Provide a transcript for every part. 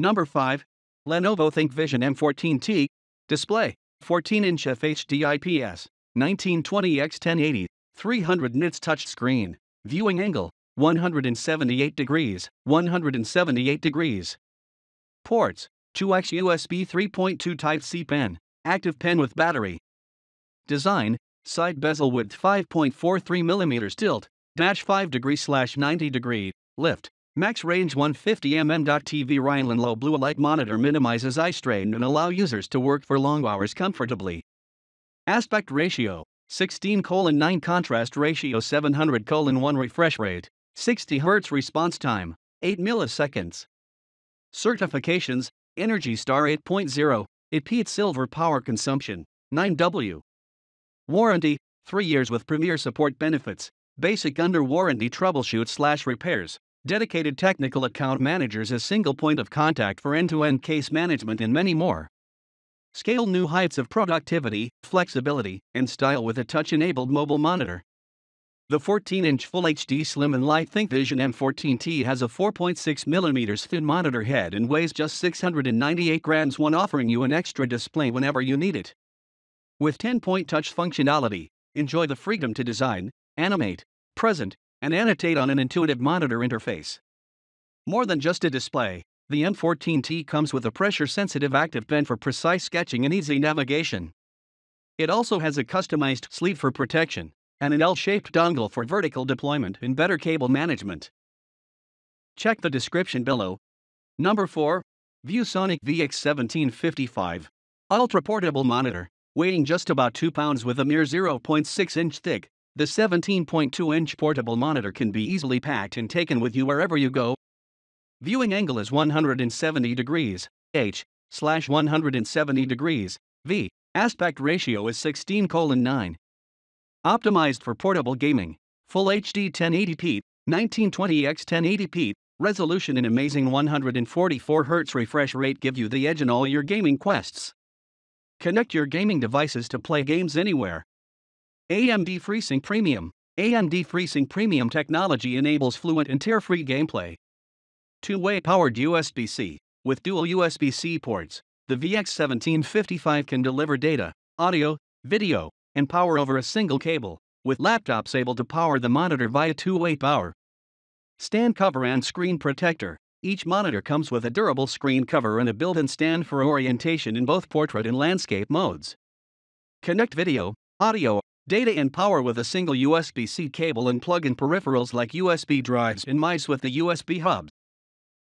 Number 5. Lenovo ThinkVision M14T. Display 14 inch FHD IPS, 1920 x 1080, 300 nits touchscreen. Viewing angle 178 degrees, 178 degrees. Ports 2x USB 3.2 Type C pen, active pen with battery. Design side bezel width 5.43 mm tilt, dash 5 degree slash 90 degree, lift. Max range 150 mm. TV Rheinland low blue light monitor minimizes eye strain and allow users to work for long hours comfortably. Aspect ratio 16 9 contrast ratio 700 1 refresh rate 60 Hz response time 8 milliseconds. Certifications Energy Star 8.0 EPEAT Silver Power Consumption 9W. Warranty 3 years with premier support benefits. Basic under warranty troubleshoot slash repairs. Dedicated technical account managers as single point of contact for end to end case management and many more. Scale new heights of productivity, flexibility, and style with a touch enabled mobile monitor. The 14 inch Full HD Slim and Light ThinkVision M14T has a 4.6mm thin monitor head and weighs just 698 grams, one offering you an extra display whenever you need it. With 10 point touch functionality, enjoy the freedom to design, animate, present, and annotate on an intuitive monitor interface. More than just a display, the M14T comes with a pressure sensitive active pen for precise sketching and easy navigation. It also has a customized sleeve for protection and an L shaped dongle for vertical deployment and better cable management. Check the description below. Number 4 ViewSonic VX1755 Ultra portable monitor, weighing just about 2 pounds with a mere 0.6 inch thick. The 17.2 inch portable monitor can be easily packed and taken with you wherever you go, Viewing angle is 170 degrees, h, slash 170 degrees, v. Aspect ratio is 16 colon 9. Optimized for portable gaming, Full HD 1080p, 1920x 1080p, resolution and amazing 144 Hz refresh rate give you the edge in all your gaming quests. Connect your gaming devices to play games anywhere. AMD FreeSync Premium AMD FreeSync Premium technology enables fluent and tear-free gameplay, two-way powered USB-C. With dual USB-C ports, the VX1755 can deliver data, audio, video, and power over a single cable, with laptops able to power the monitor via two-way power. Stand cover and screen protector. Each monitor comes with a durable screen cover and a built-in stand for orientation in both portrait and landscape modes. Connect video, audio, data and power with a single USB-C cable and plug-in peripherals like USB drives and mice with the USB hubs.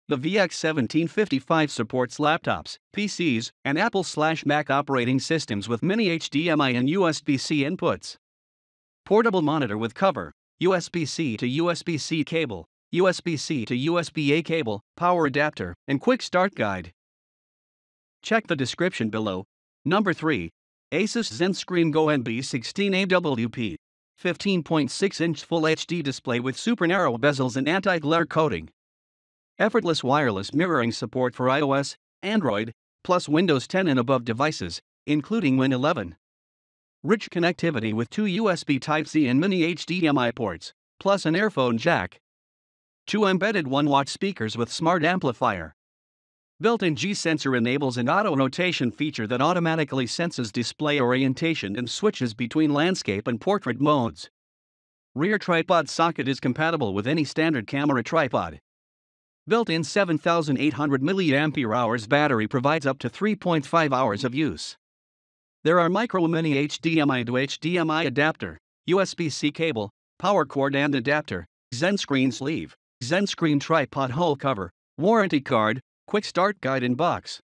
The VX1755 supports laptops, PCs, and Apple/Mac operating systems with mini HDMI and USB-C inputs. Portable monitor with cover, USB-C to USB-C cable, USB-C to USB-A cable, power adapter, and quick start guide. Check the description below. Number 3. Asus ZenScreen Go MB16 AWP. 15.6 inch Full HD display with super narrow bezels and anti glare coating effortless wireless mirroring support for iOS, Android, plus Windows 10 and above devices, including Win 11. Rich connectivity with two USB Type-C and mini HDMI ports, plus an earphone jack. Two embedded 1-watt speakers with smart amplifier. Built-in G-sensor enables an auto-rotation feature that automatically senses display orientation and switches between landscape and portrait modes. Rear tripod socket is compatible with any standard camera tripod. Built-in 7800 mAh battery provides up to 3.5 hours of use. There are micro mini HDMI to HDMI adapter, USB-C cable, power cord and adapter, ZenScreen sleeve, ZenScreen tripod hole cover, warranty card, quick start guide in box.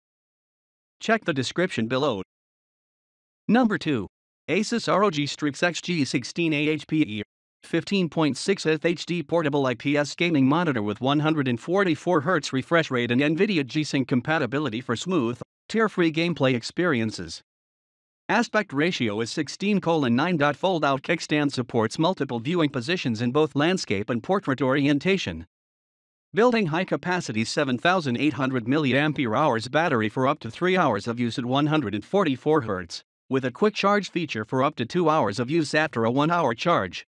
Check the description below. Number 2. Asus ROG Strix XG16 AHPE 15.6 FHD portable IPS gaming monitor with 144 Hz refresh rate and NVIDIA G-Sync compatibility for smooth, tear-free gameplay experiences. Aspect ratio is 16 9. Fold out kickstand supports multiple viewing positions in both landscape and portrait orientation. Building high capacity 7800 mAh battery for up to 3 hours of use at 144 Hz, with a quick charge feature for up to 2 hours of use after a 1 hour charge.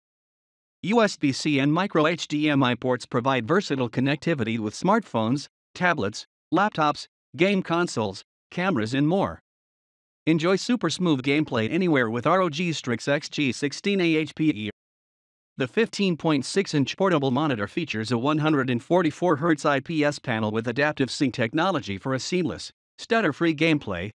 USB-C and micro HDMI ports provide versatile connectivity with smartphones, tablets, laptops, game consoles, cameras, and more. Enjoy super smooth gameplay anywhere with ROG Strix XG16A HPE. The 15.6 inch portable monitor features a 144 Hz IPS panel with adaptive sync technology for a seamless, stutter free gameplay.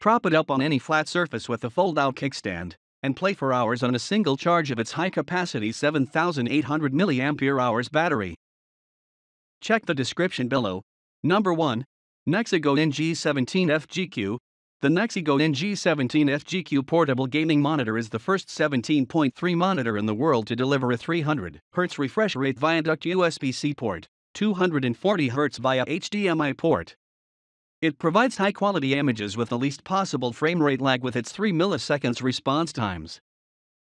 Prop it up on any flat surface with a fold out kickstand and play for hours on a single charge of its high capacity 7800 mAh battery. Check the description below. Number 1. Nexigo NG17 FGQ the Nexigo NG17 FGQ portable gaming monitor is the first 17.3 monitor in the world to deliver a 300 Hz refresh rate via duct USB-C port, 240 Hz via HDMI port. It provides high-quality images with the least possible frame rate lag with its 3 milliseconds response times.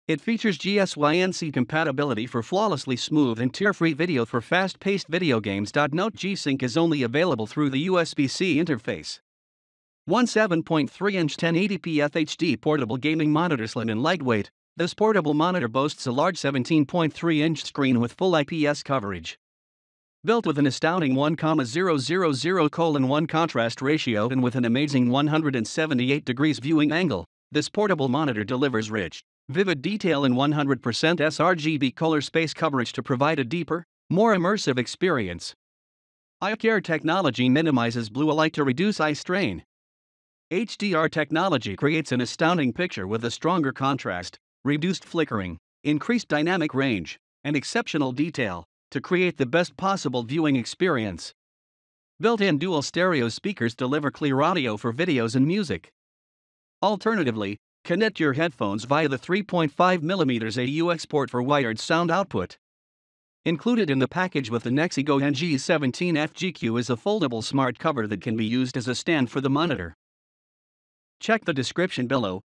It features GSYNC compatibility for flawlessly smooth and tear-free video for fast-paced video games. Note G-Sync is only available through the USB-C interface. One 7.3-inch 1080p FHD portable gaming monitor slim and lightweight, this portable monitor boasts a large 17.3-inch screen with full IPS coverage. Built with an astounding 1,000:1 contrast ratio and with an amazing 178 degrees viewing angle, this portable monitor delivers rich, vivid detail and 100% sRGB color space coverage to provide a deeper, more immersive experience. Eye Care technology minimizes blue light to reduce eye strain, HDR technology creates an astounding picture with a stronger contrast, reduced flickering, increased dynamic range, and exceptional detail to create the best possible viewing experience. Built in dual stereo speakers deliver clear audio for videos and music. Alternatively, connect your headphones via the 3.5mm AUX port for wired sound output. Included in the package with the Nexigo NG17 FGQ is a foldable smart cover that can be used as a stand for the monitor. Check the description below